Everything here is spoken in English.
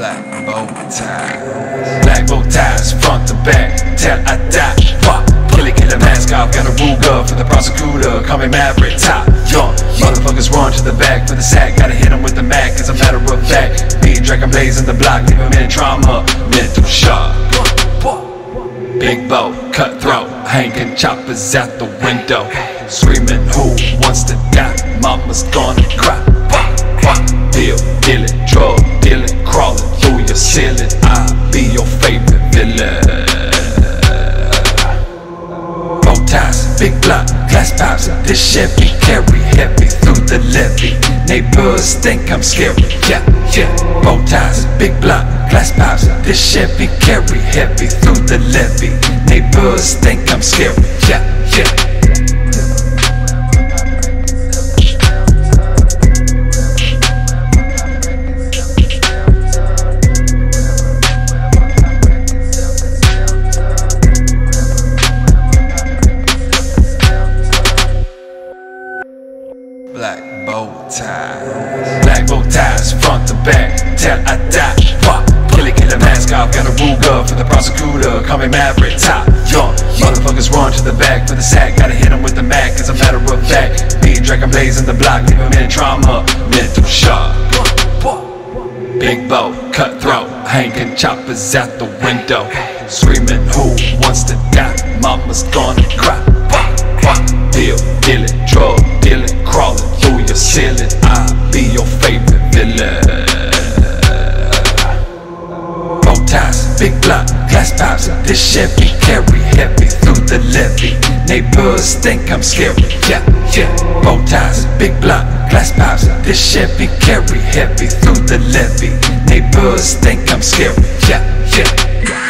bow ties. Black bow ties, front to back, till I die. Fuck, kill it, get the mask off, got a Ruger for the prosecutor. Call me Maverick, top, young. Motherfuckers run to the back for the sack, gotta hit him with the Mac, as a matter of fact. And Dragon blazing the block, leave him in trauma, mental shock. Big bow, cutthroat, hanging choppers out the window. Screaming, who wants to die? Mama's gonna cry. Deal, dealing, drug dealing, crawling ceiling. I'll be your favorite villain. Bow ties, big block, glass pipes. This shit be carry heavy through the levee. Neighbors think I'm scary. Yeah, yeah. Bow ties, big block, glass pipes. This shit be carry heavy through the levee. Neighbors think I'm scary. Yeah, yeah. Black bow ties. Black bow ties, front to back, till I die. Fuck, kill it, get a mask off, got a Ruger for the prosecutor. Call me Maverick, top, young. Motherfuckers run to the back for the sack, gotta hit him with the Mac, as a matter of fact. And Dragon blazing the block, leave him in trauma, mental shock. Big bow, cutthroat, hanging choppers out the window. Screaming, who wants to die? Mama's gonna I'll be your favorite villain. Bow ties, big block, glass pipes. This shit be carry heavy through the levee. Neighbors think I'm scary. Yeah, yeah. Bow ties, big block, glass pipes. This shit be carry heavy through the levee. Neighbors think I'm scary. Yeah, yeah.